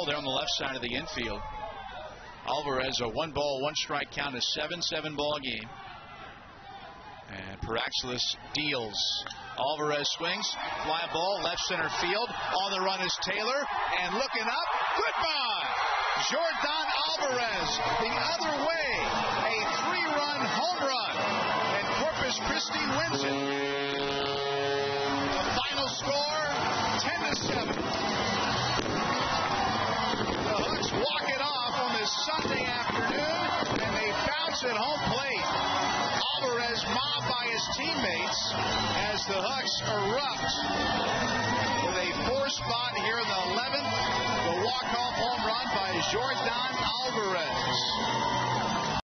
hole there on the left side of the infield. Alvarez, a one ball, one strike count, a 7 7 ball game. And Paraxelis deals. Alvarez swings, fly ball, left center field. On the run is Taylor, and looking up, goodbye! Yordan Alvarez, the other way, a three run home run, and Corpus Christi wins it. At home plate. Alvarez mobbed by his teammates as the Hooks erupt with a four spot here in the 11th. The walk-off home run by Yordan Alvarez.